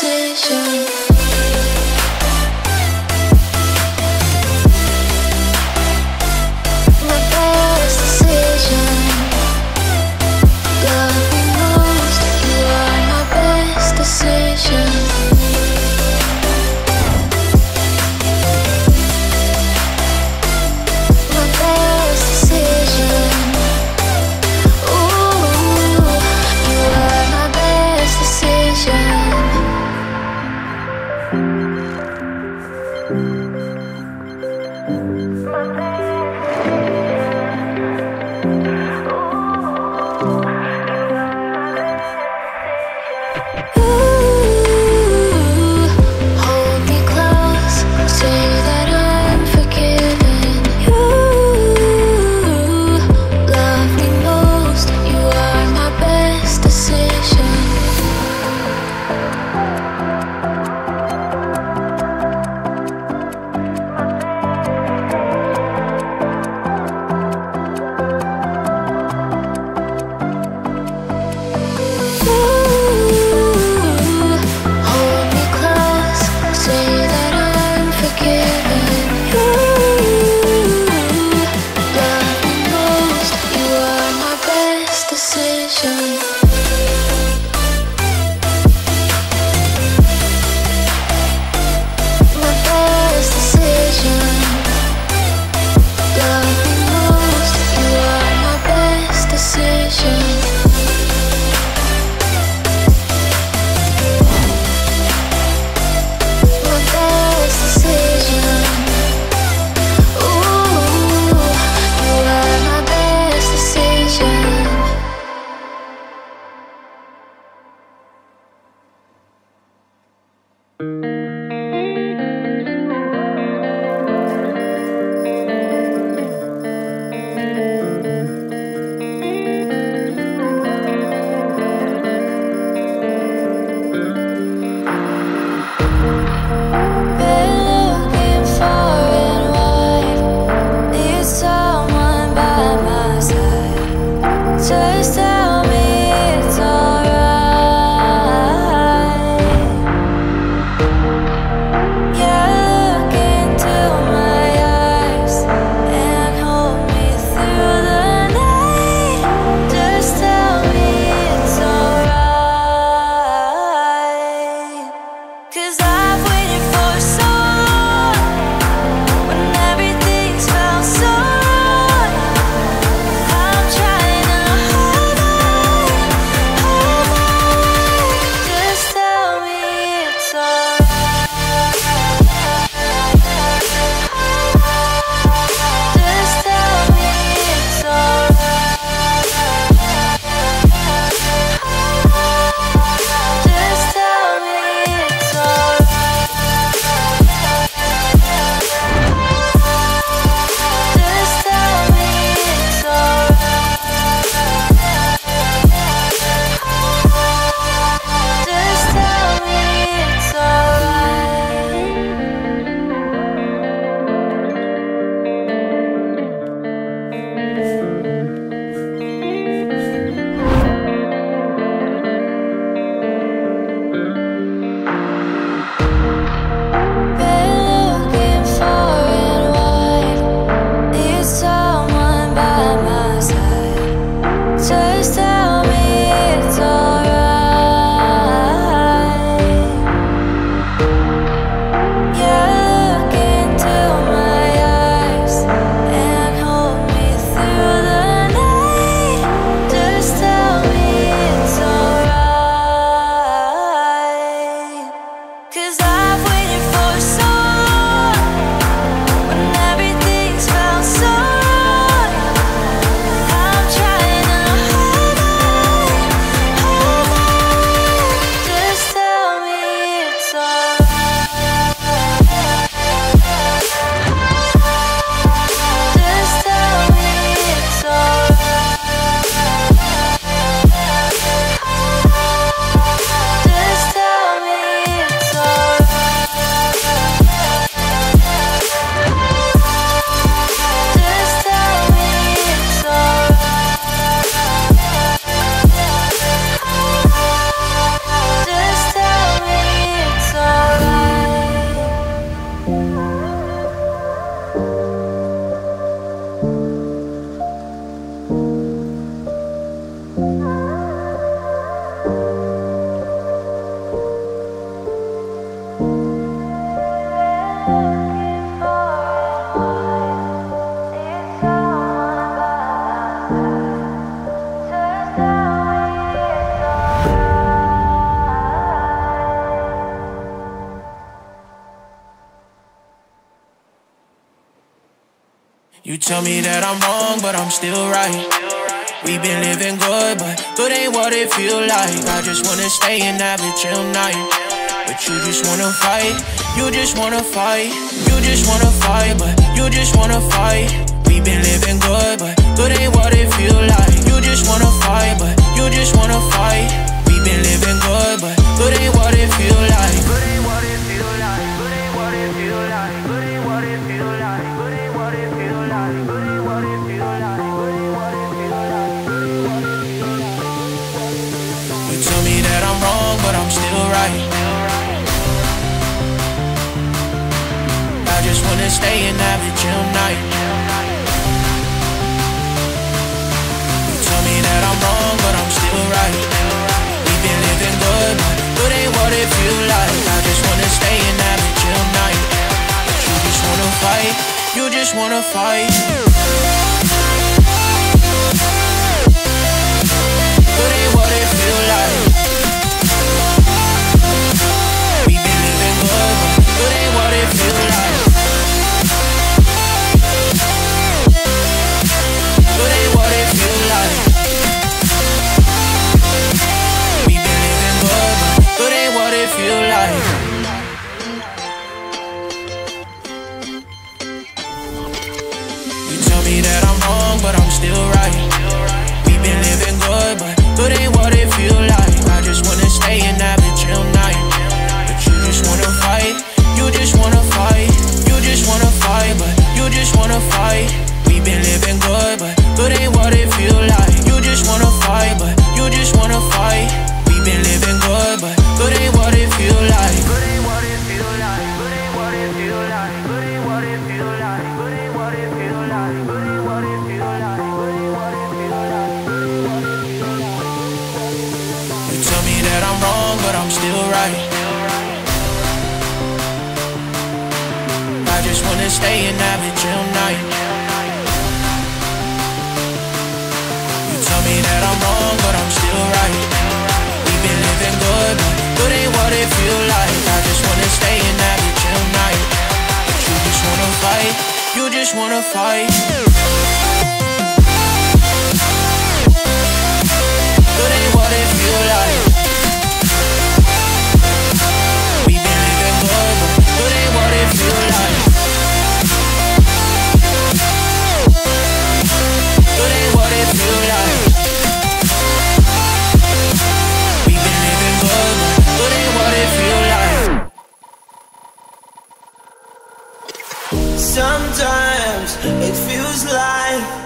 decision Tell me that I'm wrong, but I'm still right. We been living good, but good ain't what it feel like. I just wanna stay and have a chill night. But you just wanna fight, you just wanna fight, you just wanna fight, but you just wanna fight. We been living good, but good ain't what it feel like. You just wanna fight, but you just wanna fight. We been living good, but good ain't what it feel like. You just wanna fight. Me that I'm wrong, but I'm still right. We been living good, but good ain't what it feel like. I just wanna stay and have a chill night. But you just wanna fight, you just wanna fight, you just wanna fight, but you just wanna fight. We been living good, but good ain't what it feel like. I'm right. I just wanna stay and have a chill night. You tell me that I'm wrong, but I'm still right. We've been living good, but good ain't what it feel like. I just wanna stay and have a chill night. But you just wanna fight, you just wanna fight. Good ain't what it feel like. It feels like